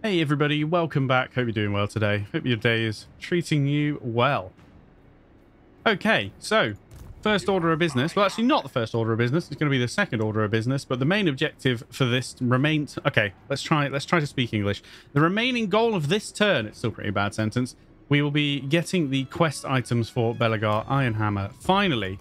Hey everybody, welcome back. Hope you're doing well today. Hope your day is treating you well. Okay, so first order of business. Well, actually not the first order of business. It's going to be the second order of business, but the main objective for this remains Okay, let's try let's try to speak English. The remaining goal of this turn, it's still pretty bad sentence. We will be getting the quest items for Belegar Ironhammer. Finally,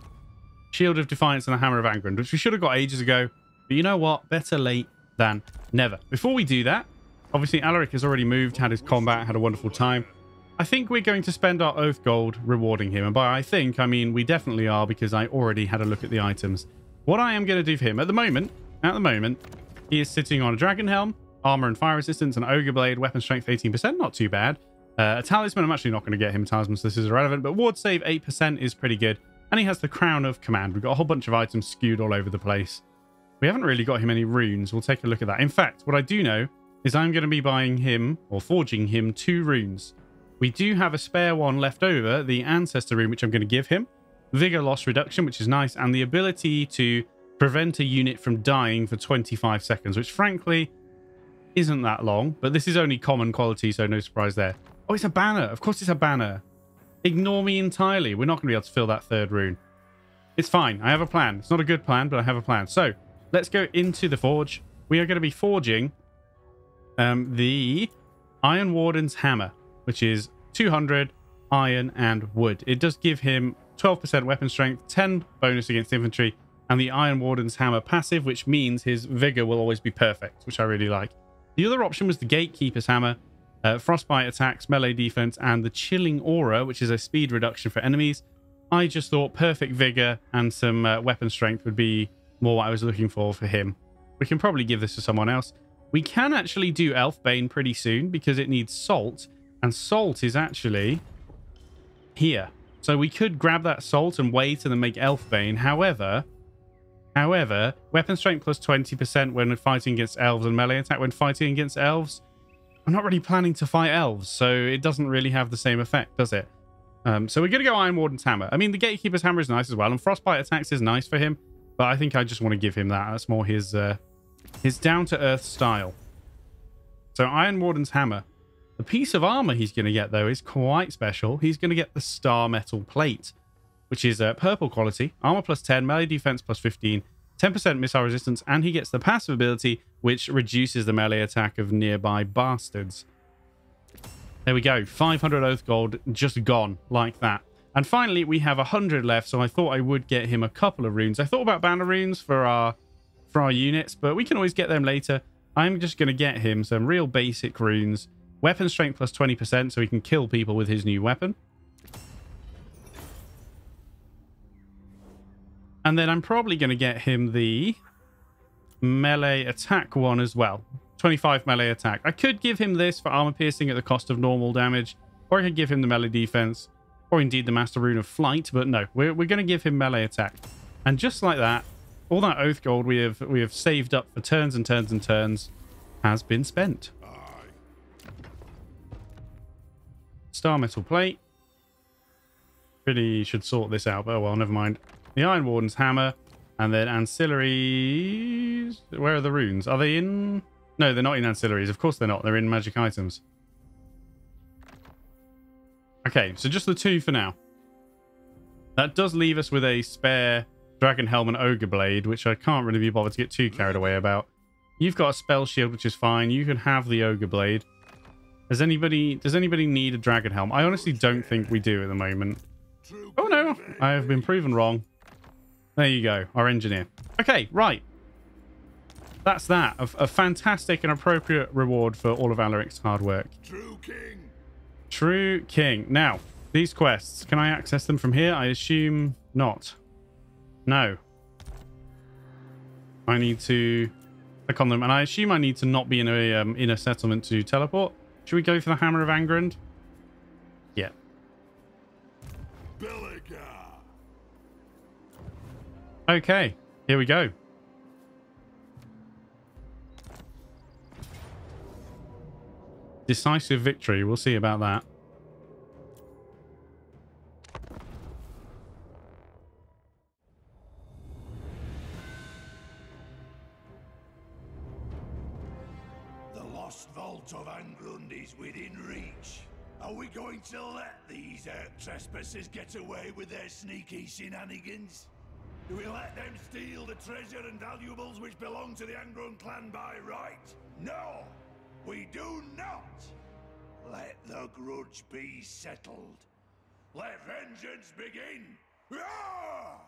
Shield of Defiance and the Hammer of Angrund, which we should have got ages ago. But you know what? Better late than never. Before we do that, Obviously, Alaric has already moved, had his combat, had a wonderful time. I think we're going to spend our Oath Gold rewarding him. And by I think, I mean we definitely are because I already had a look at the items. What I am going to do for him at the moment, at the moment, he is sitting on a Dragon Helm, Armor and Fire Resistance, an Ogre Blade, Weapon Strength 18%, not too bad. Uh, a Talisman, I'm actually not going to get him Talisman, so this is irrelevant, but Ward Save 8% is pretty good. And he has the Crown of Command. We've got a whole bunch of items skewed all over the place. We haven't really got him any runes. We'll take a look at that. In fact, what I do know is I'm going to be buying him or forging him two runes. We do have a spare one left over, the Ancestor rune, which I'm going to give him. Vigor loss reduction, which is nice, and the ability to prevent a unit from dying for 25 seconds, which frankly isn't that long, but this is only common quality, so no surprise there. Oh, it's a banner. Of course it's a banner. Ignore me entirely. We're not going to be able to fill that third rune. It's fine. I have a plan. It's not a good plan, but I have a plan. So let's go into the forge. We are going to be forging um, the Iron Warden's Hammer, which is 200 iron and wood. It does give him 12% weapon strength, 10 bonus against infantry, and the Iron Warden's Hammer passive, which means his vigor will always be perfect, which I really like. The other option was the Gatekeeper's Hammer, uh, frostbite attacks, melee defense, and the Chilling Aura, which is a speed reduction for enemies. I just thought perfect vigor and some uh, weapon strength would be more what I was looking for for him. We can probably give this to someone else. We can actually do Elfbane pretty soon because it needs salt. And salt is actually here. So we could grab that salt and wait and then make Elfbane. However, however, weapon strength plus 20% when fighting against elves and melee attack when fighting against elves. I'm not really planning to fight elves, so it doesn't really have the same effect, does it? Um, so we're going to go Iron Warden's Hammer. I mean, the Gatekeeper's Hammer is nice as well, and Frostbite attacks is nice for him, but I think I just want to give him that. That's more his uh, his down-to-earth style. So Iron Warden's Hammer. The piece of armor he's going to get, though, is quite special. He's going to get the Star Metal Plate, which is a purple quality. Armor plus 10, melee defense plus 15, 10% missile resistance, and he gets the passive ability, which reduces the melee attack of nearby bastards. There we go. 500 Oath Gold just gone like that. And finally, we have 100 left, so I thought I would get him a couple of runes. I thought about banner runes for our for our units, but we can always get them later. I'm just going to get him some real basic runes. Weapon strength plus 20% so he can kill people with his new weapon. And then I'm probably going to get him the melee attack one as well. 25 melee attack. I could give him this for armor piercing at the cost of normal damage, or I could give him the melee defense, or indeed the master rune of flight, but no, we're, we're going to give him melee attack. And just like that, all that oath gold we have we have saved up for turns and turns and turns has been spent. Star metal plate. Really should sort this out, but oh well, never mind. The Iron Warden's hammer, and then ancillaries. Where are the runes? Are they in? No, they're not in ancillaries. Of course they're not. They're in magic items. Okay, so just the two for now. That does leave us with a spare Dragon Helm and Ogre Blade, which I can't really be bothered to get too carried away about. You've got a spell shield, which is fine. You can have the Ogre Blade. Does anybody does anybody need a Dragon Helm? I honestly don't think we do at the moment. Oh no, I have been proven wrong. There you go, our engineer. Okay, right. That's that. A, a fantastic and appropriate reward for all of Alaric's hard work. True King. True King. Now, these quests, can I access them from here? I assume not. No. I need to click on them. And I assume I need to not be in a um, in a settlement to teleport. Should we go for the Hammer of Angrund? Yeah. Okay. Here we go. Decisive victory. We'll see about that. Trespassers get away with their sneaky shenanigans? Do we let them steal the treasure and valuables which belong to the Angrund clan by right? No, we do not. Let the grudge be settled. Let vengeance begin. Ah!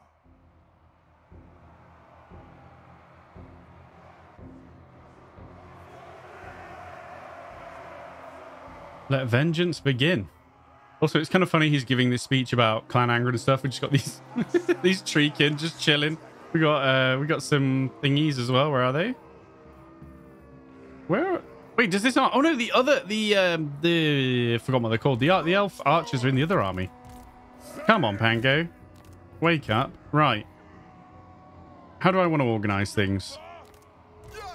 Let vengeance begin. Also, it's kind of funny he's giving this speech about Clan Anger and stuff. We just got these these treekin just chilling. We got uh we got some thingies as well. Where are they? Where? Wait, does this not? Oh no, the other the um the I forgot what they're called. The the elf archers are in the other army. Come on, Pango, wake up. Right. How do I want to organize things?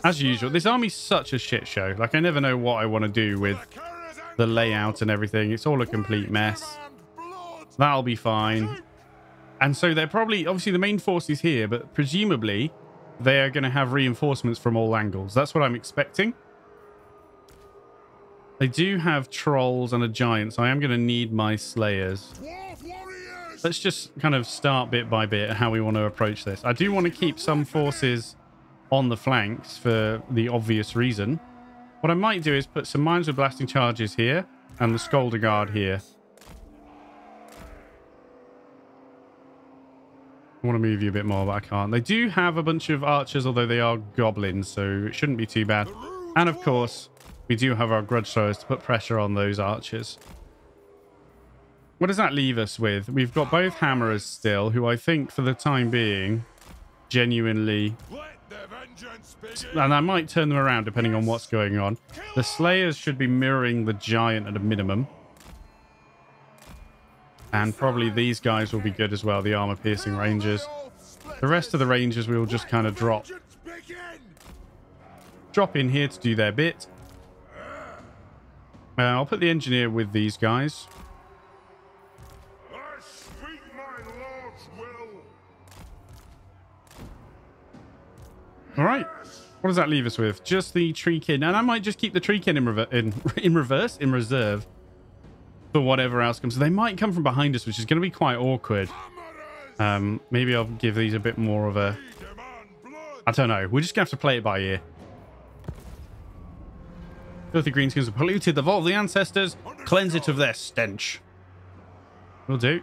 As usual, this army's such a shit show. Like I never know what I want to do with the layout and everything. It's all a complete mess. That'll be fine. And so they're probably, obviously the main force is here, but presumably they are going to have reinforcements from all angles. That's what I'm expecting. They do have trolls and a giant, so I am going to need my slayers. Let's just kind of start bit by bit how we want to approach this. I do want to keep some forces on the flanks for the obvious reason. What I might do is put some mines with blasting charges here and the Scolder Guard here. I want to move you a bit more, but I can't. They do have a bunch of archers, although they are goblins, so it shouldn't be too bad. And of course, we do have our grudge throwers to put pressure on those archers. What does that leave us with? We've got both hammerers still, who I think for the time being genuinely... And I might turn them around depending on what's going on. The slayers should be mirroring the giant at a minimum. And probably these guys will be good as well, the armor-piercing rangers. The rest of the rangers we will just kind of drop. Drop in here to do their bit. Uh, I'll put the engineer with these guys. All right. What does that leave us with? Just the treekin. And I might just keep the treekin in, rever in, in reverse, in reserve for whatever else comes. They might come from behind us, which is going to be quite awkward. Um, maybe I'll give these a bit more of a... I don't know. We're just going to have to play it by ear. Filthy greenskins have polluted the vault of the ancestors. Cleanse it of their stench. Will do.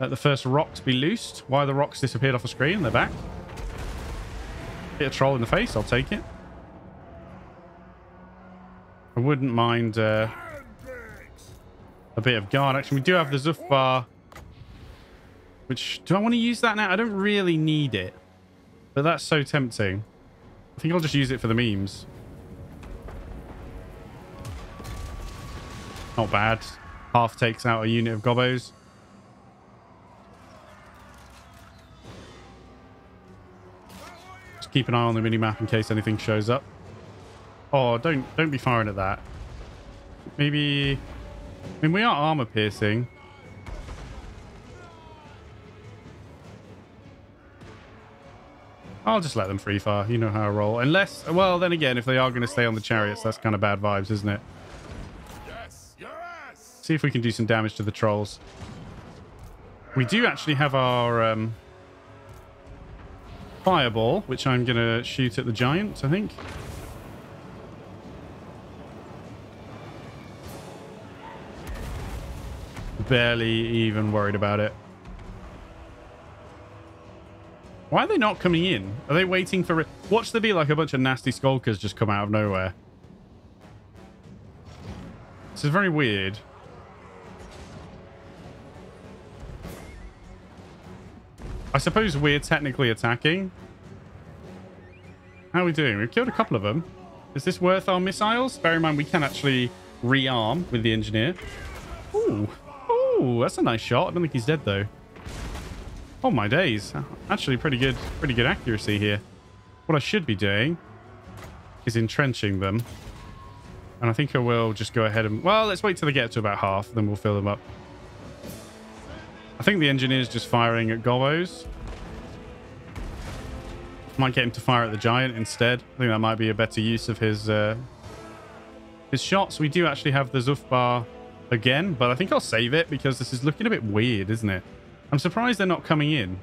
Let the first rocks be loosed. Why the rocks disappeared off the screen? They're back. Hit a troll in the face. I'll take it. I wouldn't mind uh, a bit of guard action. We do have the Zhufbar. Which, do I want to use that now? I don't really need it. But that's so tempting. I think I'll just use it for the memes. Not bad. Half takes out a unit of gobos. Keep an eye on the mini-map in case anything shows up. Oh, don't don't be firing at that. Maybe... I mean, we are armor piercing. I'll just let them free fire. You know how I roll. Unless, well, then again, if they are going to stay on the chariots, that's kind of bad vibes, isn't it? Yes, yes. See if we can do some damage to the trolls. We do actually have our um, fireball, which I'm going to shoot at the giant, I think. Barely even worried about it. Why are they not coming in? Are they waiting for? Watch there be like a bunch of nasty skulkers just come out of nowhere. This is very weird. I suppose we're technically attacking. How are we doing? We've killed a couple of them. Is this worth our missiles? Bear in mind, we can actually rearm with the engineer. Ooh. Ooh, that's a nice shot. I don't think he's dead, though. Oh my days. Actually pretty good pretty good accuracy here. What I should be doing is entrenching them. And I think I will just go ahead and... Well, let's wait till they get to about half, then we'll fill them up. I think the engineer's just firing at gobos. Might get him to fire at the giant instead. I think that might be a better use of his uh, his shots. We do actually have the Zhufbar again, but I think I'll save it because this is looking a bit weird, isn't it? I'm surprised they're not coming in.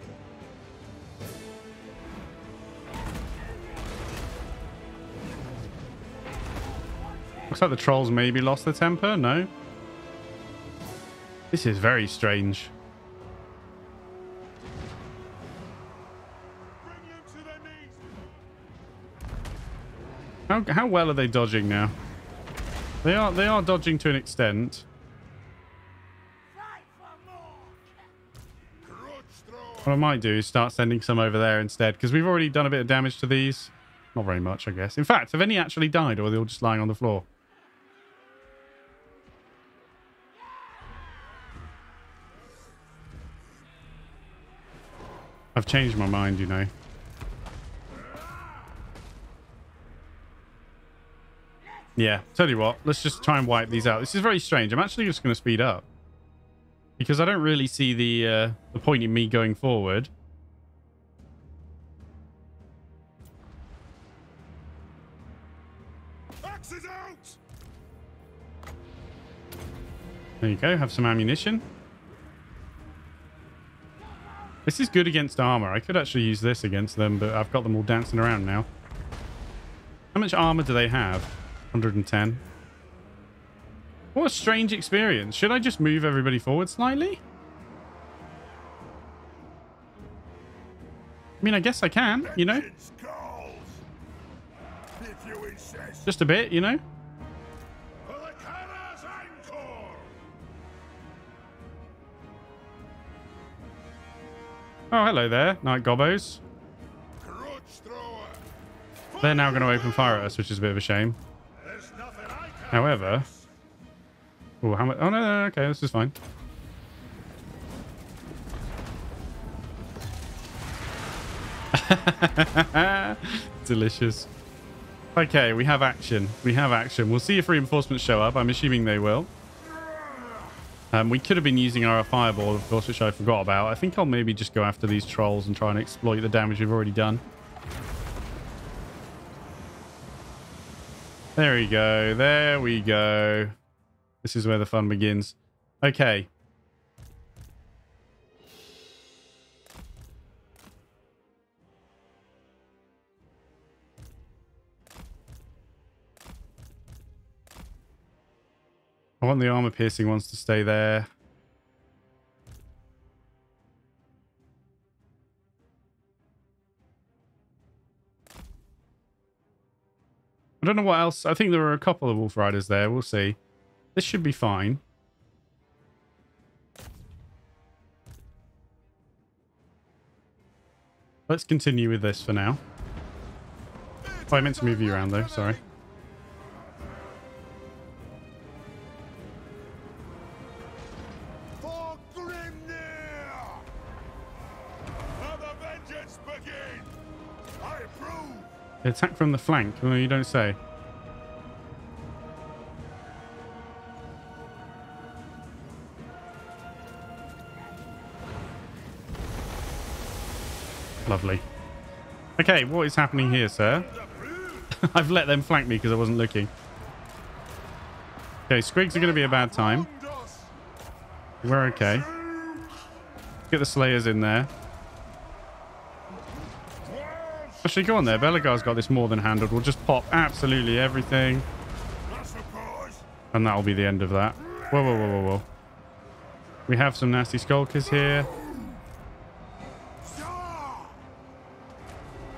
Looks like the trolls maybe lost their temper. No. This is very strange. How, how well are they dodging now? They are they are dodging to an extent. What I might do is start sending some over there instead, because we've already done a bit of damage to these. Not very much, I guess. In fact, have any actually died, or are they all just lying on the floor? I've changed my mind, you know. Yeah, tell you what, let's just try and wipe these out. This is very strange. I'm actually just going to speed up. Because I don't really see the, uh, the point in me going forward. There you go, have some ammunition. This is good against armor. I could actually use this against them, but I've got them all dancing around now. How much armor do they have? 110. What a strange experience. Should I just move everybody forward slightly? I mean, I guess I can, you know? Just a bit, you know? Oh, hello there, night gobbos. They're now going to open fire at us, which is a bit of a shame. However... Oh, how much? Oh, no, no, okay, this is fine. Delicious. Okay, we have action. We have action. We'll see if reinforcements show up. I'm assuming they will. Um, we could have been using our fireball, of course, which I forgot about. I think I'll maybe just go after these trolls and try and exploit the damage we've already done. There we go. There we go. This is where the fun begins. Okay. I want the armor piercing ones to stay there. I don't know what else. I think there are a couple of Wolf Riders there. We'll see. This should be fine. Let's continue with this for now. Oh, I meant to move you around though. Sorry. Attack from the flank. Well, you don't say. Lovely. Okay, what is happening here, sir? I've let them flank me because I wasn't looking. Okay, Squigs are going to be a bad time. We're okay. Get the Slayers in there. Actually, go on there. Belegar's got this more than handled. We'll just pop absolutely everything. And that'll be the end of that. Whoa, whoa, whoa, whoa, whoa. We have some nasty skulkers here.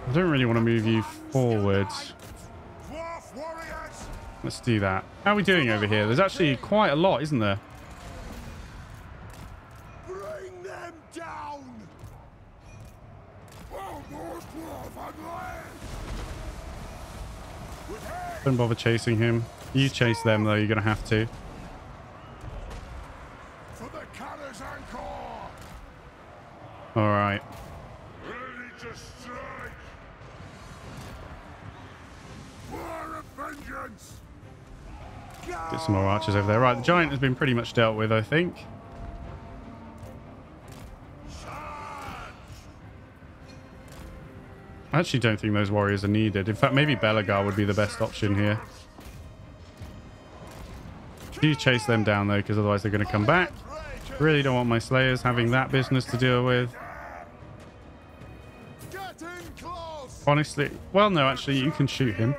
I don't really want to move you forward. Let's do that. How are we doing over here? There's actually quite a lot, isn't there? Don't bother chasing him. You chase them, though. You're going to have to. All right. Get some more archers over there. Right, the giant has been pretty much dealt with, I think. I actually don't think those warriors are needed. In fact, maybe Belegar would be the best option here. Do chase them down, though, because otherwise they're going to come back. Really don't want my Slayers having that business to deal with. Honestly, well, no, actually, you can shoot him.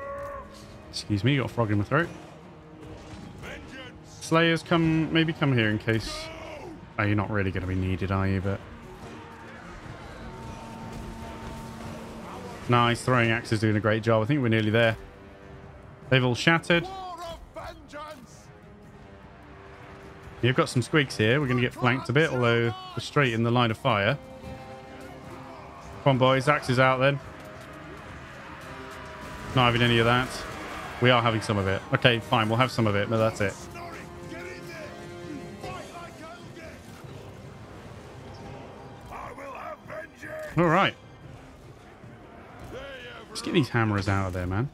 Excuse me, you got a frog in my throat. Slayers, come, maybe come here in case... Oh, you're not really going to be needed, are you? But... Nice, throwing axe is doing a great job. I think we're nearly there. They've all shattered. You've got some squeaks here. We're going to get flanked a bit, although we're straight in the line of fire. Come on, boys. Axe is out then. Not having any of that. We are having some of it. Okay, fine. We'll have some of it, but that's it. All right. Get these hammers out of there, man.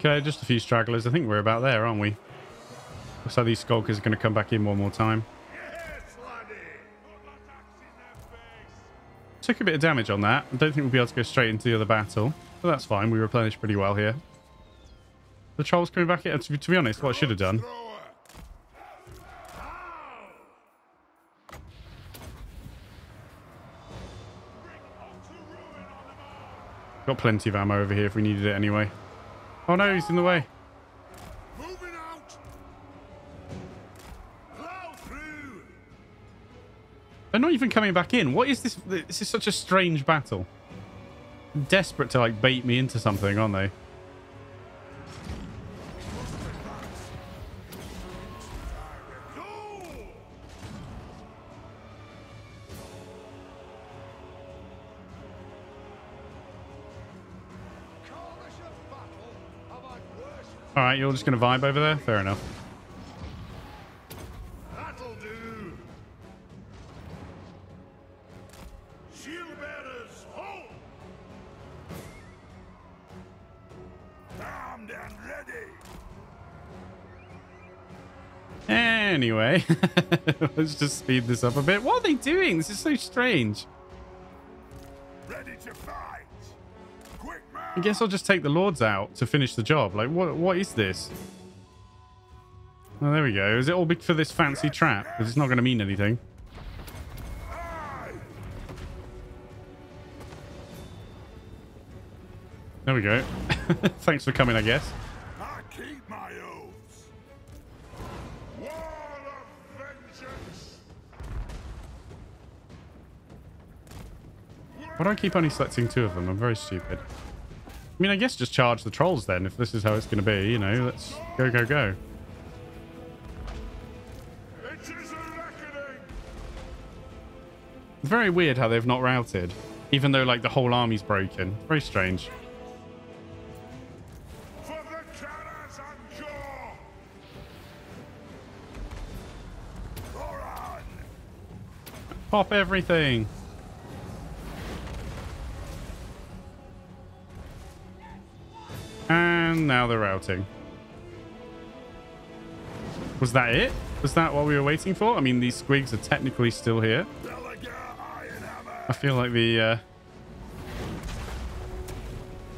Okay, uh, just a few stragglers. I think we're about there, aren't we? Looks like these skulkers are going to come back in one more time. Took a bit of damage on that. I don't think we'll be able to go straight into the other battle. But that's fine. We replenished pretty well here. The troll's coming back in. To be honest, what I should have done... Got plenty of ammo over here if we needed it anyway. Oh no, he's in the way. Moving out. They're not even coming back in. What is this? This is such a strange battle. desperate to like bait me into something, aren't they? All right, you're just going to vibe over there? Fair enough. That'll do. Shield bearers, hold! Armed and ready. Anyway, let's just speed this up a bit. What are they doing? This is so strange. I guess I'll just take the lords out to finish the job. Like, what? what is this? Oh, there we go. Is it all big for this fancy trap? Because it's not going to mean anything. There we go. Thanks for coming, I guess. I keep my oaths. Why do I keep only selecting two of them? I'm very stupid. I mean, I guess just charge the trolls then, if this is how it's going to be, you know. Let's go, go, go. It's very weird how they've not routed, even though, like, the whole army's broken. Very strange. Pop everything. And now they're routing. Was that it? Was that what we were waiting for? I mean, these squigs are technically still here. I feel like the uh,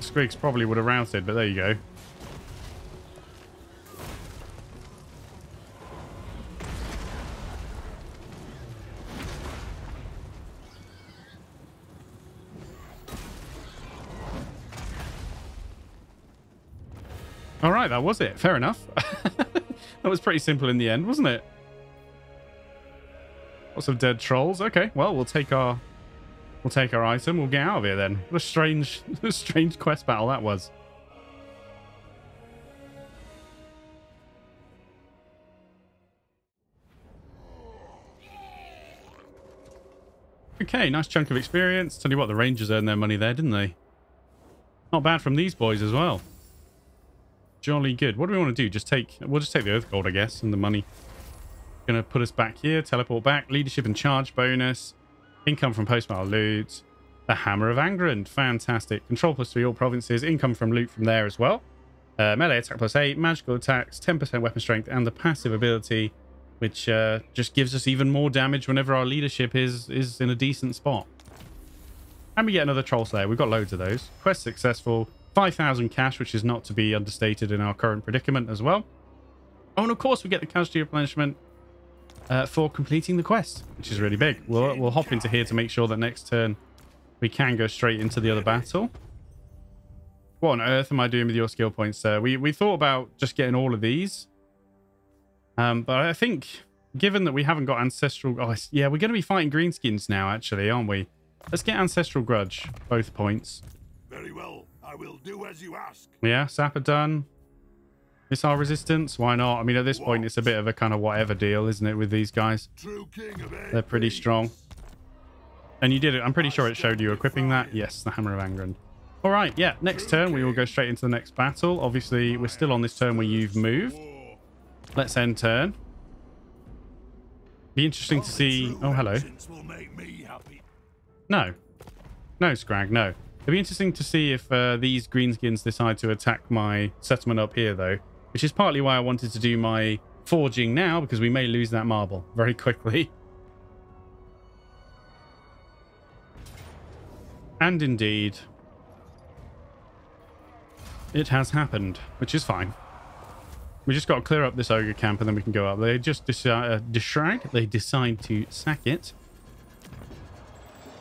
squigs probably would have routed, but there you go. Right, that was it. Fair enough. that was pretty simple in the end, wasn't it? Lots of dead trolls. Okay, well, we'll take our we'll take our item. We'll get out of here then. What a strange, a strange quest battle that was. Okay, nice chunk of experience. Tell you what, the Rangers earned their money there, didn't they? Not bad from these boys as well. Jolly good. What do we want to do? Just take... We'll just take the Oath Gold, I guess, and the money. Gonna put us back here. Teleport back. Leadership and charge bonus. Income from post-battle loot. The Hammer of Angrund. Fantastic. Control plus three all provinces. Income from loot from there as well. Uh, melee attack plus eight. Magical attacks. 10% weapon strength. And the passive ability, which uh, just gives us even more damage whenever our leadership is, is in a decent spot. And we get another Troll Slayer. We've got loads of those. Quest successful. 5,000 cash, which is not to be understated in our current predicament as well. Oh, and of course we get the casualty replenishment uh, for completing the quest, which is really big. We'll, we'll hop into here to make sure that next turn we can go straight into the other battle. What on earth am I doing with your skill points, sir? We, we thought about just getting all of these. Um, but I think, given that we haven't got Ancestral... Oh, yeah, we're going to be fighting Greenskins now, actually, aren't we? Let's get Ancestral Grudge, both points. Very well. I will do as you ask. Yeah, Sapper done. Missile resistance, why not? I mean, at this point, it's a bit of a kind of whatever deal, isn't it, with these guys? True king They're pretty strong. And you did it. I'm pretty sure it showed you equipping that. Yes, the Hammer of Angrund. All right, yeah. Next turn, we will go straight into the next battle. Obviously, we're still on this turn where you've moved. Let's end turn. Be interesting to see... Oh, hello. No. No, Skrag, no. It'll be interesting to see if uh, these greenskins decide to attack my settlement up here, though. Which is partly why I wanted to do my forging now, because we may lose that marble very quickly. And indeed, it has happened, which is fine. We just got to clear up this ogre camp and then we can go up. They just decide, uh, they decide to sack it.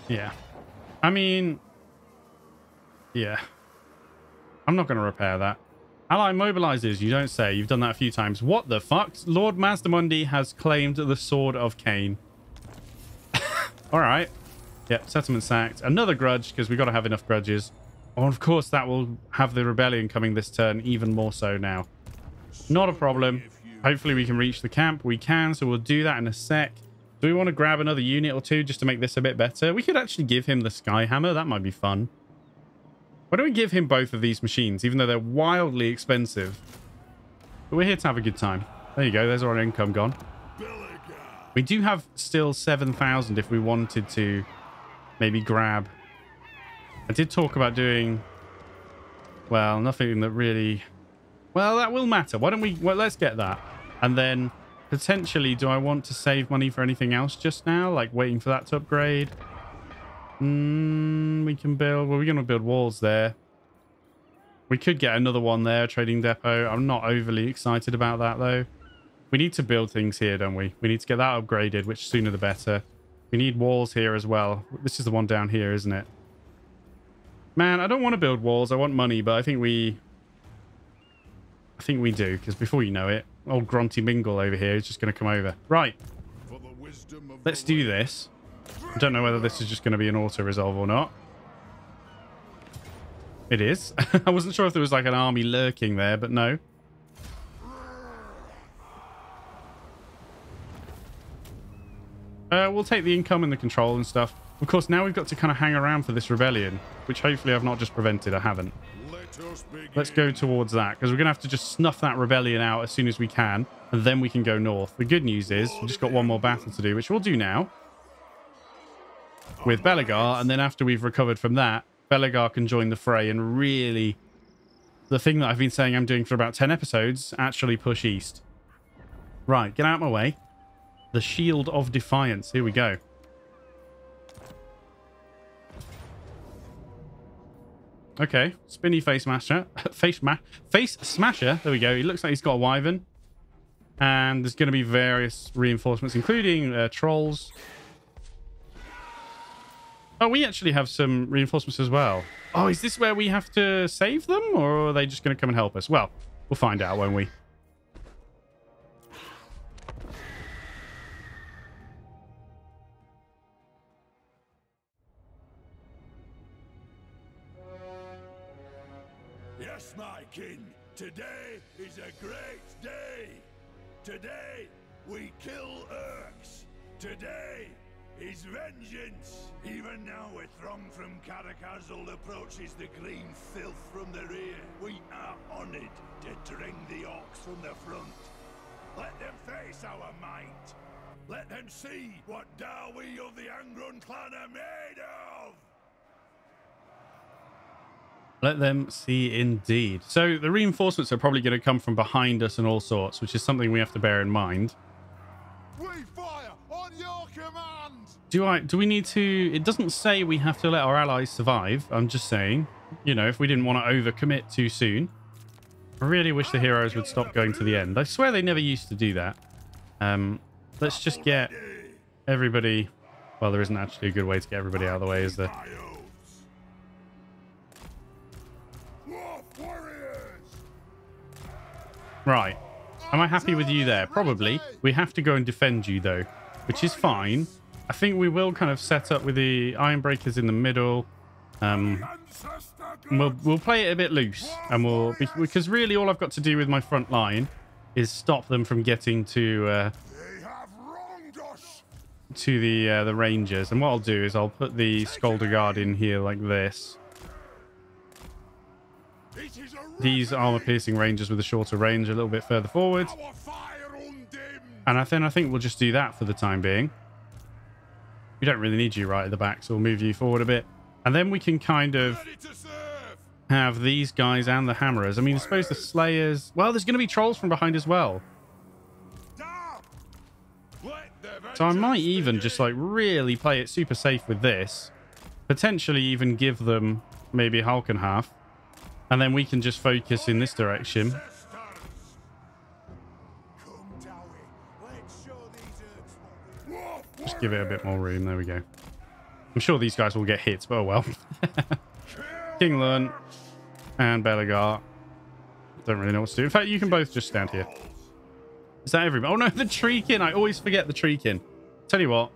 Yeah. I mean, yeah. I'm not going to repair that. Ally mobilizes. You don't say. You've done that a few times. What the fuck? Lord Mazdamundi has claimed the Sword of Khaine. All right. Yep, settlement sacked. Another grudge, because we've got to have enough grudges. Oh, of course, that will have the rebellion coming this turn, even more so now. Not a problem. Hopefully we can reach the camp. We can, so we'll do that in a sec. Do we want to grab another unit or two just to make this a bit better? We could actually give him the Sky Hammer. That might be fun. Why don't we give him both of these machines, even though they're wildly expensive? But we're here to have a good time. There you go. There's our income gone. We do have still 7,000 if we wanted to maybe grab. I did talk about doing, well, nothing that really, well, that will matter. Why don't we, well, let's get that. And then potentially, do I want to save money for anything else just now? Like waiting for that to upgrade? Mm, we can build, well, we're going to build walls there. We could get another one there, trading depot. I'm not overly excited about that though. We need to build things here, don't we? We need to get that upgraded, which sooner the better. We need walls here as well. This is the one down here, isn't it? Man, I don't want to build walls. I want money, but I think we... I think we do, because before you know it, old Grunty Mingle over here is just going to come over. Right. Let's do this. I don't know whether this is just going to be an auto-resolve or not. It is. I wasn't sure if there was like an army lurking there, but no. Uh, we'll take the income and the control and stuff. Of course, now we've got to kind of hang around for this rebellion, which hopefully I've not just prevented. I haven't. Let Let's go towards that, because we're going to have to just snuff that rebellion out as soon as we can, and then we can go north. The good news is we've just got one more battle to do, which we'll do now with Belegar, and then after we've recovered from that, Belegar can join the fray and really, the thing that I've been saying I'm doing for about 10 episodes, actually push east. Right, get out of my way. The Shield of Defiance. Here we go. Okay, spinny face smasher. face ma face smasher. There we go. He looks like he's got a wyvern. And there's going to be various reinforcements, including uh, trolls. Oh, we actually have some reinforcements as well. Oh, is this where we have to save them? Or are they just going to come and help us? Well, we'll find out, won't we? Yes, my king. Today is a great day. Today we kill Urks. Today is vengeance. Even now, a throng from Karak Azul approaches the green filth from the rear. We are honored to drink the ox from the front. Let them face our might. Let them see what Dawi of the Angrund clan are made of. Let them see indeed. So the reinforcements are probably going to come from behind us and all sorts, which is something we have to bear in mind. We Do I do we need to it doesn't say we have to let our allies survive. I'm just saying, you know, if we didn't want to overcommit too soon. I really wish the heroes would stop going to the end. I swear they never used to do that. Um let's just get everybody well, there isn't actually a good way to get everybody out of the way, is there? Right. Am I happy with you there? Probably. We have to go and defend you, though, which is fine. I think we will kind of set up with the Iron Breakers in the middle. Um, we'll, we'll play it a bit loose, and we'll because really all I've got to do with my front line is stop them from getting to uh, to the uh, the Rangers. And what I'll do is I'll put the Scolder Guard in here like this. These armor-piercing Rangers with a shorter range a little bit further forward. And I think, I think we'll just do that for the time being. We don't really need you right at the back, so we'll move you forward a bit. And then we can kind of have these guys and the hammerers. I mean, I suppose the slayers... Well, there's going to be trolls from behind as well. So I might even just like really play it super safe with this. Potentially even give them maybe Hulk and half. And then we can just focus in this direction. Just give it a bit more room. There we go. I'm sure these guys will get hit, but oh well. King Lun and Belegar. Don't really know what to do. In fact, you can both just stand here. Is that everybody? Oh no, the Treekin. I always forget the Treekin. Tell you what,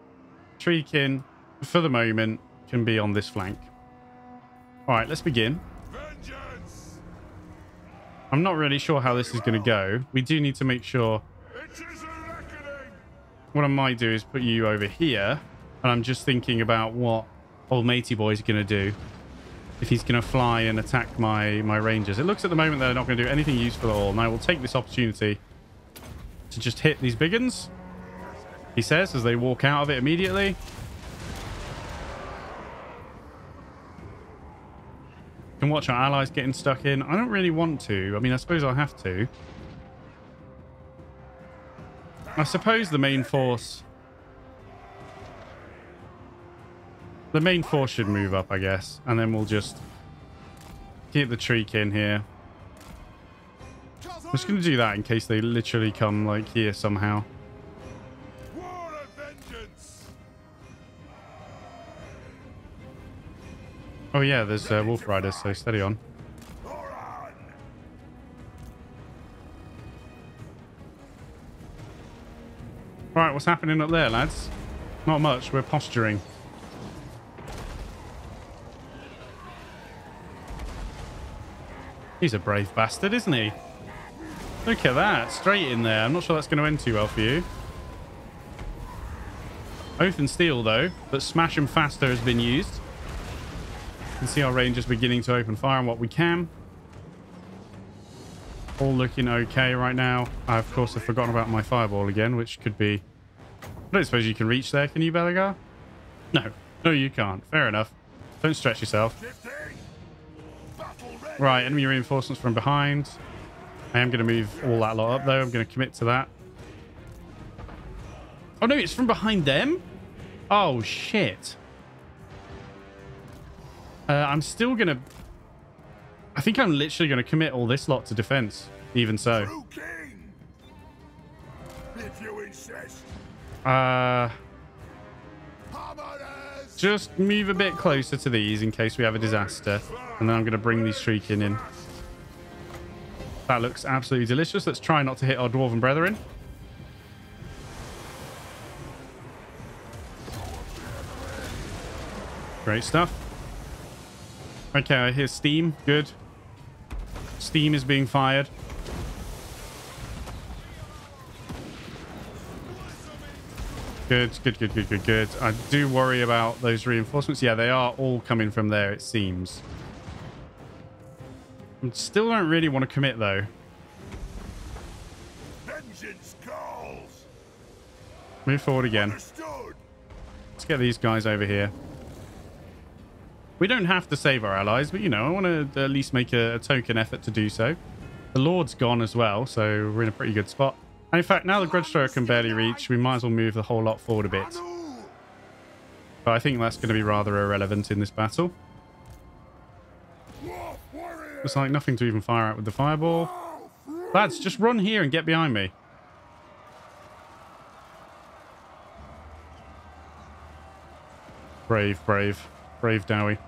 Treekin, for the moment, can be on this flank. All right, let's begin. I'm not really sure how this is going to go. We do need to make sure... What I might do is put you over here. And I'm just thinking about what old matey boy is going to do. If he's going to fly and attack my, my rangers. It looks at the moment they're not going to do anything useful at all. And I will take this opportunity to just hit these big. He says as they walk out of it immediately. can watch our allies getting stuck in. I don't really want to. I mean, I suppose I'll have to. I suppose the main force... The main force should move up, I guess. And then we'll just keep the Treekin here. I'm just going to do that in case they literally come, like, here somehow. Oh yeah, there's uh, Wolf Riders, so steady on. Right, what's happening up there, lads? Not much, we're posturing. He's a brave bastard, isn't he? Look at that, straight in there. I'm not sure that's going to end too well for you. Oath and Steel, though, but Smash and Faster has been used You can see our rangers beginning to open fire on what we can. All looking okay right now. I, of course, have forgotten about my fireball again, which could be... I don't suppose you can reach there, can you, Belegar? No. No, you can't. Fair enough. Don't stretch yourself. Right, enemy reinforcements from behind. I am going to move all that lot up, though. I'm going to commit to that. Oh, no, it's from behind them? Oh, shit. Uh, I'm still going to... I think I'm literally going to commit all this lot to defense, even so. Uh, just move a bit closer to these in case we have a disaster. And then I'm going to bring these Treekin in. That looks absolutely delicious. Let's try not to hit our Dwarven brethren. Great stuff. Okay, I hear steam. Good. Steam is being fired. Good, good, good, good, good, good. I do worry about those reinforcements. Yeah, they are all coming from there, it seems. I still don't really want to commit, though. Vengeance calls. Move forward again. Understood. Let's get these guys over here. We don't have to save our allies, but, you know, I want to at least make a, a token effort to do so. The Lord's gone as well, so we're in a pretty good spot. And in fact, now the Grudge Thrower can barely reach, we might as well move the whole lot forward a bit. But I think that's going to be rather irrelevant in this battle. Looks like nothing to even fire at with the fireball. Lads, just run here and get behind me. Brave, brave. Brave Dawi.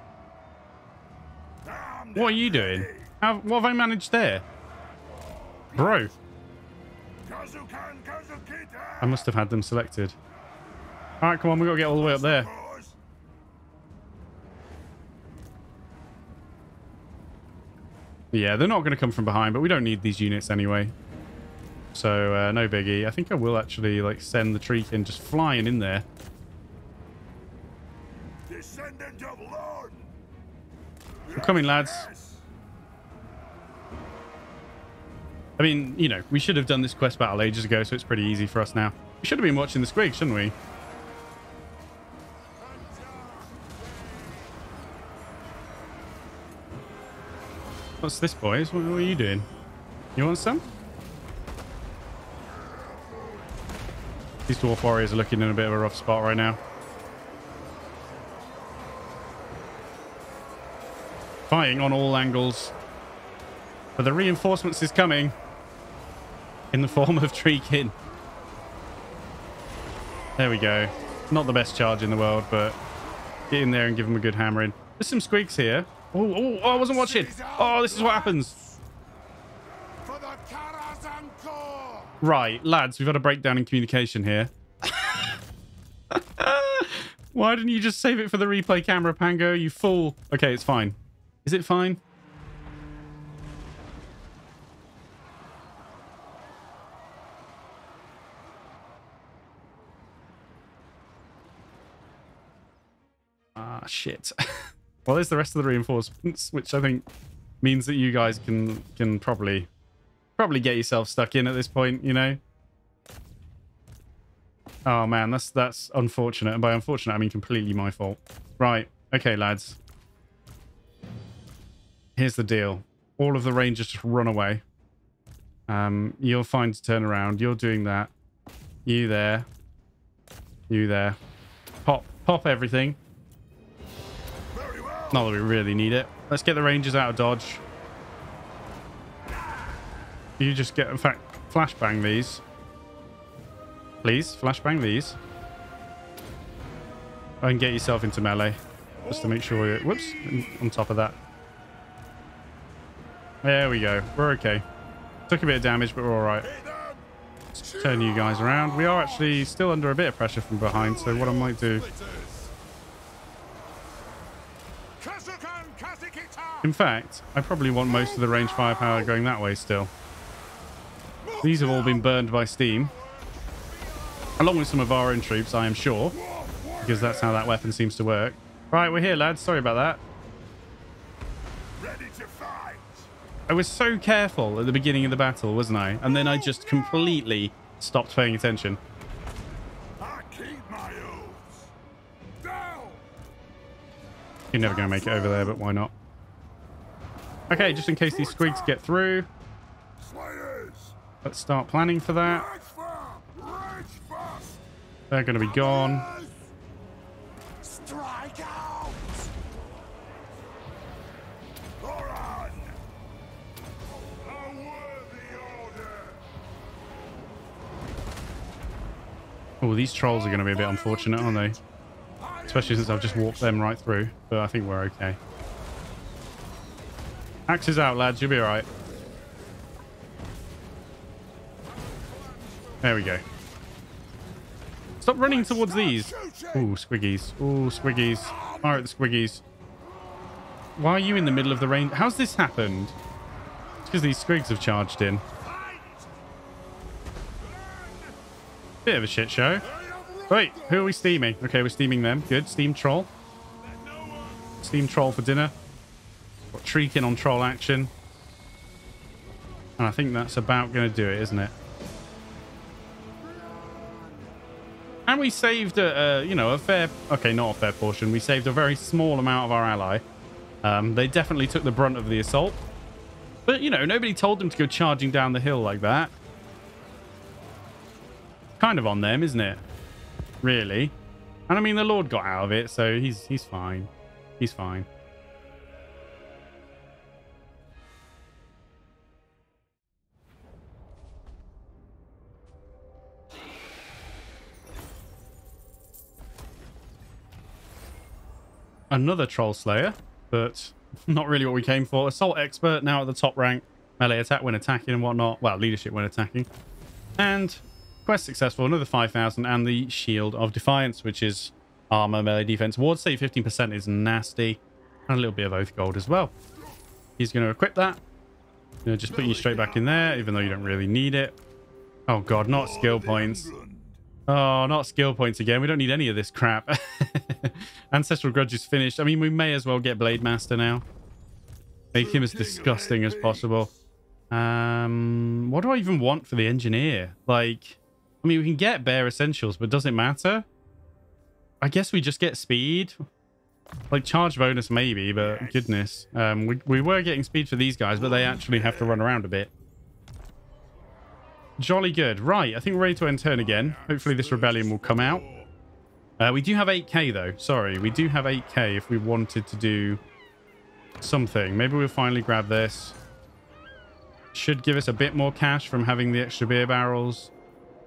What are you doing? How, what have I managed there? Bro, I must have had them selected. Alright, come on, we got to get all the way up there. Yeah, they're not going to come from behind, but we don't need these units anyway. So, uh, no biggie. I think I will actually, like, send the tree Treekin just flying in there. Descendant of Lord. I'm coming, lads. I mean, you know, we should have done this quest battle ages ago, so it's pretty easy for us now. We should have been watching the squig, shouldn't we? What's this, boys? What are you doing? You want some? These dwarf warriors are looking in a bit of a rough spot right now. Fighting on all angles. But the reinforcements is coming in the form of Treekin. There we go. Not the best charge in the world, but get in there and give them a good hammering. There's some squigs here. Oh, oh, oh, I wasn't watching. Oh, this is what happens. Right, lads, we've had a breakdown in communication here. Why didn't you just save it for the replay camera, Pango? You fool. Okay, it's fine. Is it fine? Ah, shit. well, there's the rest of the reinforcements, which I think means that you guys can can probably probably get yourself stuck in at this point, you know. Oh man, that's that's unfortunate, and by unfortunate I mean completely my fault. Right, okay, lads. Here's the deal: all of the rangers just run away. Um, you're fine to turn around. You're doing that. You there. You there. Pop, pop everything. Well. Not that we really need it. Let's get the rangers out of dodge. You just get, in fact, flashbang these. Please, flashbang these. And get yourself into melee. Just to make sure you're, whoops, on top of that. There we go. We're okay. Took a bit of damage, but we're all right. Turn you guys around. We are actually still under a bit of pressure from behind, so what I might do... In fact, I probably want most of the range firepower going that way still. These have all been burned by steam. Along with some of our own troops, I am sure. Because that's how that weapon seems to work. Right, we're here, lads. Sorry about that. Ready to fight. I was so careful at the beginning of the battle, wasn't I? And then I just completely stopped paying attention. I keep my. Down. You're never going to make it over there, but why not? Okay, just in case these squigs get through, let's start planning for that. Rage firm. Rage fast. They're going to be gone. Oh, these trolls are going to be a bit unfortunate, aren't they? Especially since I've just walked them right through. But I think we're okay. Axes out, lads. You'll be all right. There we go. Stop running towards these. Ooh, squiggies. Ooh, squiggies. Fire at the squiggies. Why are you in the middle of the rain? How's this happened? It's because these squigs have charged in. Bit of a shit show. Wait, who are we steaming? Okay, we're steaming them. Good. Steam troll. Steam troll for dinner. Got Treekin on troll action. And I think that's about going to do it, isn't it? And we saved a, a, you know, a fair, okay, not a fair portion. We saved a very small amount of our ally. Um, they definitely took the brunt of the assault. But, you know, nobody told them to go charging down the hill like that. Kind of on them, isn't it? Really. And I mean, the Lord got out of it, so he's he's fine. He's fine. Another Troll Slayer, but not really what we came for. Assault Expert, now at the top rank. Melee attack when attacking and whatnot. Well, leadership when attacking. And quest successful, another 5,000. And the Shield of Defiance, which is armor, melee defense. Ward save 15% is nasty. And a little bit of Oath Gold as well. He's going to equip that. You know, just putting you straight back in there, even though you don't really need it. Oh god, not skill points. Oh, not skill points again. We don't need any of this crap. Ancestral Grudge is finished. I mean, we may as well get Blade Master now. Make him as disgusting as possible. Um, what do I even want for the Engineer? Like, I mean, we can get Bare Essentials, but does it matter? I guess we just get speed. Like, charge bonus maybe, but goodness. Um, we, we were getting speed for these guys, but they actually have to run around a bit. Jolly good. Right, I think we're ready to end turn again. Hopefully this rebellion will come out. Uh, we do have 8k though. Sorry, we do have 8k if we wanted to do something. Maybe we'll finally grab this. Should give us a bit more cash from having the extra beer barrels.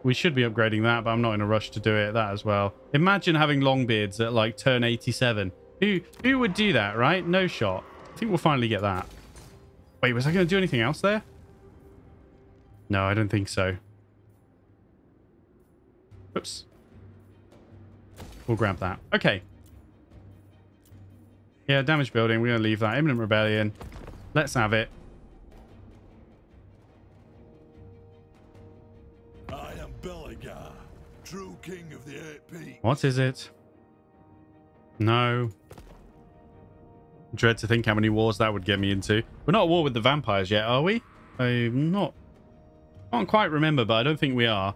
We should be upgrading that, but I'm not in a rush to do it. That as well. Imagine having long beards at like turn 87. Who, who would do that, right? No shot. I think we'll finally get that. Wait, was I going to do anything else there? No, I don't think so. Oops. We'll grab that. Okay. Yeah, damage building. We're going to leave that. Imminent rebellion. Let's have it. King of the Eight Peaks. What is it? No. Dread to think how many wars that would get me into. We're not at war with the vampires yet, are we? I'm not... Can't quite remember, but I don't think we are.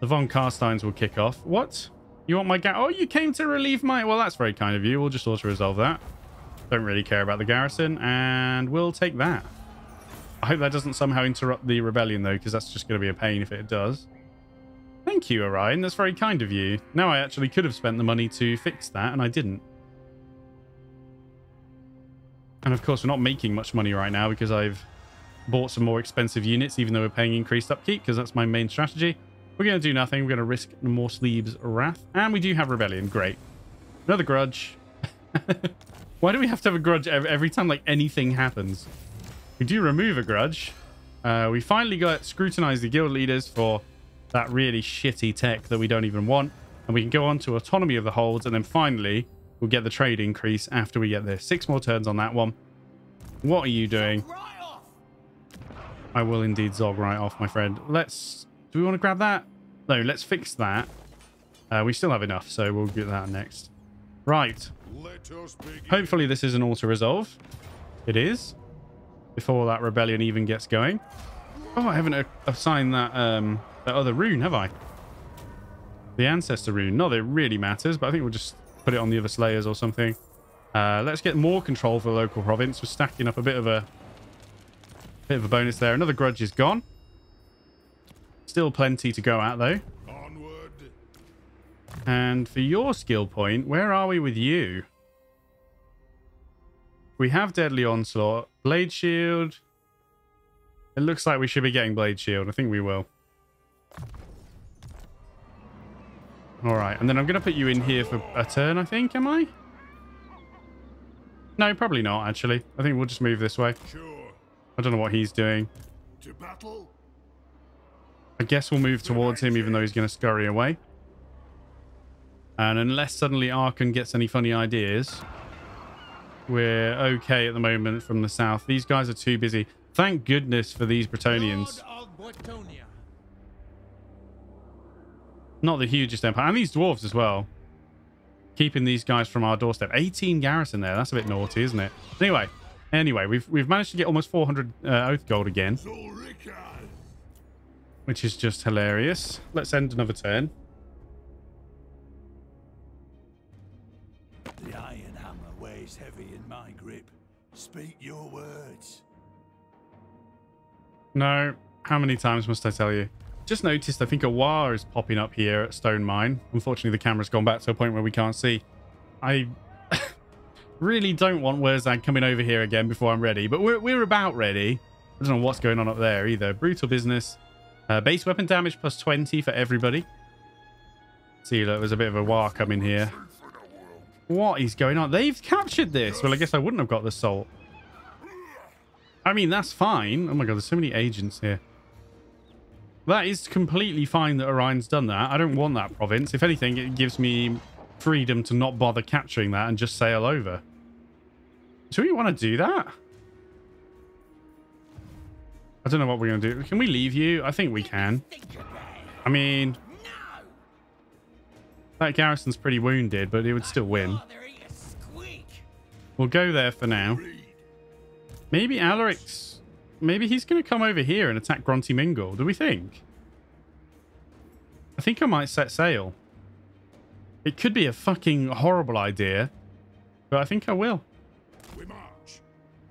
The Von Carsteins will kick off. What? You want my... Oh, you came to relieve my... Well, that's very kind of you. We'll just auto-resolve that. Don't really care about the garrison, and we'll take that. I hope that doesn't somehow interrupt the rebellion, though, because that's just going to be a pain if it does. Thank you, Orion. That's very kind of you. Now I actually could have spent the money to fix that, and I didn't. And of course, we're not making much money right now because I've bought some more expensive units, even though we're paying increased upkeep, because that's my main strategy. We're going to do nothing. We're going to risk Morrslieb's wrath. And we do have Rebellion. Great. Another grudge. Why do we have to have a grudge every, time like anything happens? We do remove a grudge. Uh, we finally got scrutinize the guild leaders for that really shitty tech that we don't even want. And we can go on to autonomy of the holds. And then finally, we'll get the trade increase after we get this. Six more turns on that one. What are you doing? I will indeed Zog right off, my friend. Let's... Do we want to grab that? No, let's fix that. Uh, we still have enough, so we'll get that next. Right. Hopefully this is an auto-resolve. It is. Before that rebellion even gets going. Oh, I haven't assigned that, um, that other rune, have I? The Ancestor rune. Not that it really matters, but I think we'll just put it on the other Slayers or something. Uh, let's get more control for the local province. We're stacking up a bit of a bit of a bonus there. Another grudge is gone. Still plenty to go at, though. Onward. And for your skill point, where are we with you? We have Deadly Onslaught. Blade Shield. It looks like we should be getting Blade Shield. I think we will. All right. And then I'm going to put you in here for a turn, I think. Am I? No, probably not, actually. I think we'll just move this way. Sure. I don't know what he's doing. To battle? I guess we'll move towards him, even though he's going to scurry away. And unless suddenly Arkhan gets any funny ideas, we're okay at the moment from the south. These guys are too busy. Thank goodness for these Bretonnians. Not the hugest empire. And these dwarves as well. Keeping these guys from our doorstep. 18 garrison there. That's a bit naughty, isn't it? Anyway, anyway, we've we've managed to get almost 400 uh, oath gold again, which is just hilarious. Let's end another turn. the iron hammer weighs heavy in my grip. Speak your words. No. How many times must I tell you? Just noticed, I think a war is popping up here at Stone Mine. Unfortunately, the camera's gone back to a point where we can't see. I really don't want Wurzag coming over here again before I'm ready, but we're, we're about ready. I don't know what's going on up there either. Brutal business. Uh, base weapon damage plus 20 for everybody. See, look, there's a bit of a war coming here. What is going on? They've captured this. Well, I guess I wouldn't have got the salt. I mean, that's fine. Oh my god, there's so many agents here. That is completely fine that Orion's done that. I don't want that province. If anything, it gives me freedom to not bother capturing that and just sail over. Do we want to do that? I don't know what we're going to do. Can we leave you? I think we can. I mean, that garrison's pretty wounded, but it would still win. We'll go there for now. Maybe Alaric's... Maybe he's going to come over here and attack Grunty Mingle. Do we think? I think I might set sail. It could be a fucking horrible idea, but I think I will. We march.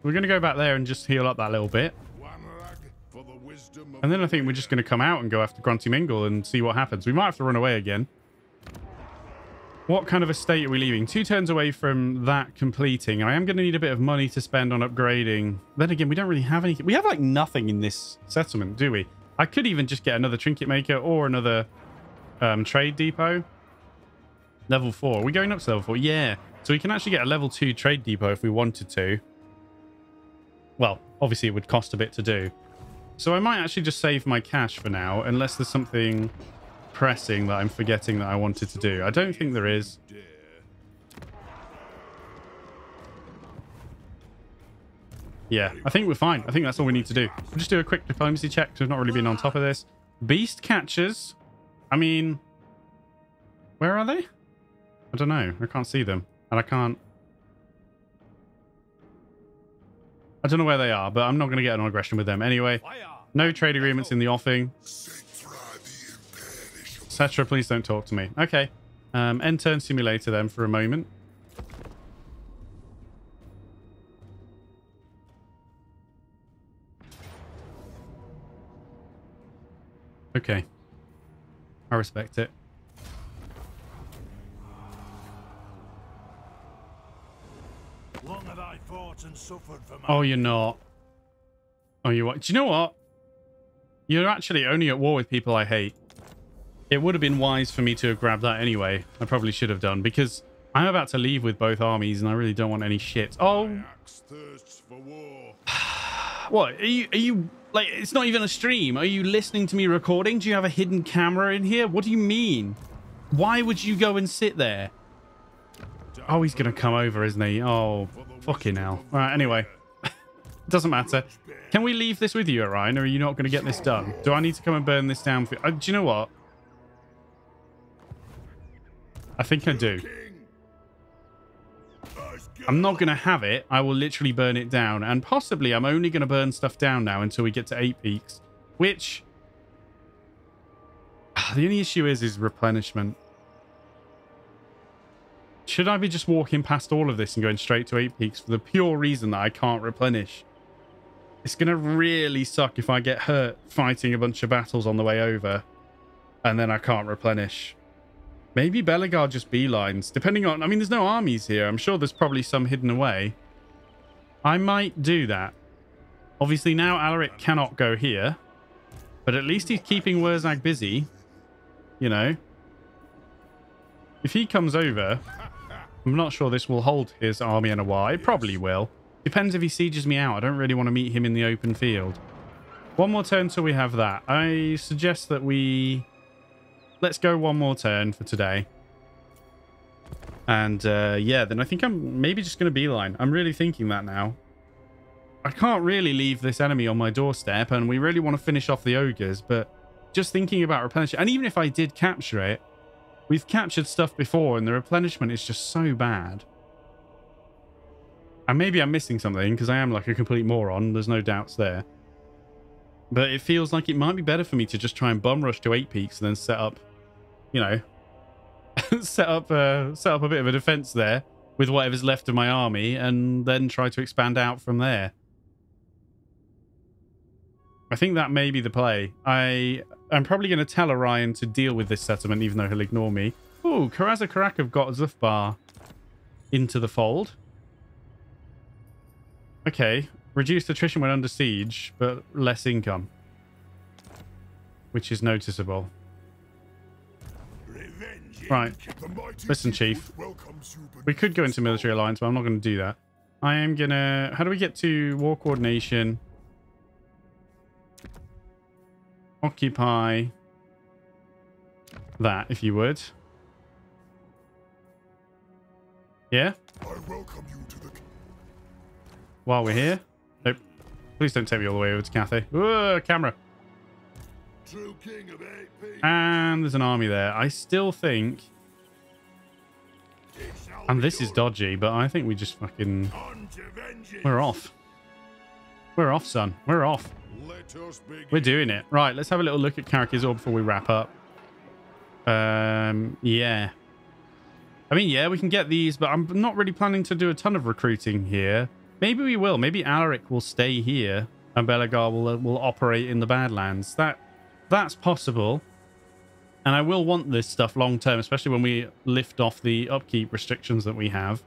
We're going to go back there and just heal up that little bit. One rag for the And then I think we're just going to come out and go after Grunty Mingle and see what happens. We might have to run away again. What kind of estate are we leaving? Two turns away from that completing. I am going to need a bit of money to spend on upgrading. Then again, we don't really have anything. We have like nothing in this settlement, do we? I could even just get another trinket maker or another um, trade depot. Level four. Are we going up to level four? Yeah. So we can actually get a level two trade depot if we wanted to. Well, obviously it would cost a bit to do. So I might actually just save my cash for now, unless there's something pressing that I'm forgetting that I wanted to do. I don't think there is. Yeah, I think we're fine. I think that's all we need to do. We'll just do a quick diplomacy check we've not really been on top of this. Beast catchers. I mean, where are they? I don't know. I can't see them. And I can't... I don't know where they are, but I'm not going to get an aggression with them. Anyway, no trade agreements in the offing. Cetra, please don't talk to me. Okay. Um, end turn simulator then for a moment. Okay. I respect it. Long have I fought and suffered for my Oh, you're not. Oh, you what? Do you know what? You're actually only at war with people I hate. It would have been wise for me to have grabbed that anyway. I probably should have done because I'm about to leave with both armies and I really don't want any shit. Oh, for war. what? Are you, are you, like, it's not even a stream. Are you listening to me recording? Do you have a hidden camera in here? What do you mean? Why would you go and sit there? Oh, he's going to come over, isn't he? Oh, fucking hell. All right, anyway. Doesn't matter. Can we leave this with you, Orion, or are you not going to get this done? Do I need to come and burn this down? For... Uh, do you know what? I think I do. I'm not going to have it. I will literally burn it down. And possibly I'm only going to burn stuff down now until we get to 8 peaks. Which... The only issue is, is replenishment. Should I be just walking past all of this and going straight to 8 peaks for the pure reason that I can't replenish? It's going to really suck if I get hurt fighting a bunch of battles on the way over and then I can't replenish. Maybe Belegar just beelines, depending on... I mean, there's no armies here. I'm sure there's probably some hidden away. I might do that. Obviously, now Alaric cannot go here. But at least he's keeping Wurzag busy. You know. If he comes over... I'm not sure this will hold his army in a while. It probably will. Depends if he sieges me out. I don't really want to meet him in the open field. One more turn till we have that. I suggest that we... Let's go one more turn for today. And uh, yeah, then I think I'm maybe just going to beeline. I'm really thinking that now. I can't really leave this enemy on my doorstep, and we really want to finish off the ogres, but just thinking about replenishing, and even if I did capture it, we've captured stuff before and the replenishment is just so bad. And maybe I'm missing something because I am like a complete moron. There's no doubts there. But it feels like it might be better for me to just try and bum rush to eight peaks and then set up, you know, set up uh, set up a bit of a defense there with whatever's left of my army and then try to expand out from there. I think that may be the play. I I'm probably going to tell Orion to deal with this settlement, even though he'll ignore me. Ooh, Karaz-a-Karak got Zhufbar into the fold. Okay, reduced attrition when under siege, but less income, which is noticeable. Right. Listen, Chief. We could go into military alliance, but I'm not going to do that. I am going to... How do we get to war coordination? Occupy that, if you would. Yeah? While we're here. Nope. Please don't take me all the way over to Cathay. Ooh, camera. And there's an army there. I still think... And this is dodgy, but I think we just fucking... We're off. We're off, son. We're off. We're doing it. Right, let's have a little look at Karak Azul before we wrap up. Um, yeah. I mean, yeah, we can get these, but I'm not really planning to do a ton of recruiting here. Maybe we will. Maybe Alaric will stay here and Belegar will, uh, will operate in the Badlands. That That's possible. And I will want this stuff long term, especially when we lift off the upkeep restrictions that we have.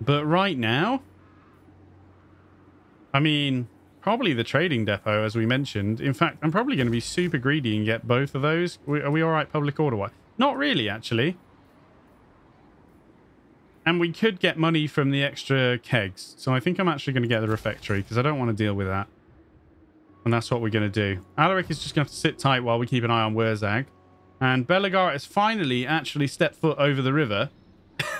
But right now, I mean, probably the trading depot, as we mentioned. In fact, I'm probably going to be super greedy and get both of those. Are we all right public order-wise? Not really, actually. And we could get money from the extra kegs. So I think I'm actually going to get the refectory because I don't want to deal with that. And that's what we're going to do. Alaric is just going to have to sit tight while we keep an eye on Wurzag. And Belegar has finally actually stepped foot over the river.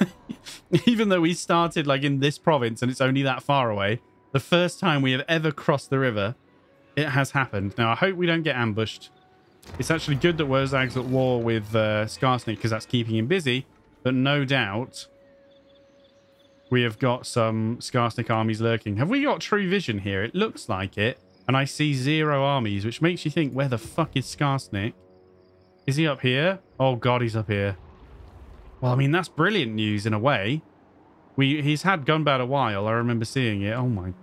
Even though we started like in this province and it's only that far away. The first time we have ever crossed the river, it has happened. Now, I hope we don't get ambushed. It's actually good that Wurzag's at war with uh, Skarsnik because that's keeping him busy. But no doubt we have got some Skarsnik armies lurking. Have we got true vision here? It looks like it. And I see zero armies, which makes you think, where the fuck is Skarsnik? Is he up here? Oh, God, he's up here. Well, I mean, that's brilliant news in a way. We He's had Gunbad a while. I remember seeing it. Oh, my.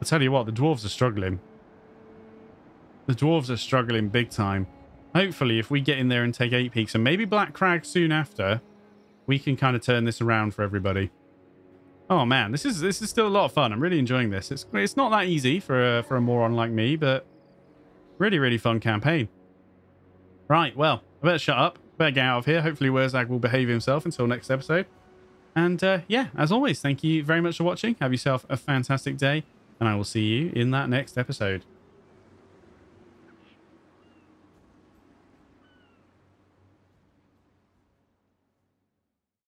I tell you what, the dwarves are struggling. The dwarves are struggling big time. Hopefully, if we get in there and take eight peaks and maybe Black Crag soon after, we can kind of turn this around for everybody. Oh man, this is this is still a lot of fun. I'm really enjoying this. It's it's not that easy for a, for a moron like me, but really really fun campaign. Right, well, I better shut up. Better get out of here. Hopefully Wurzag will behave himself until next episode. And uh, yeah, as always, thank you very much for watching. Have yourself a fantastic day, and I will see you in that next episode.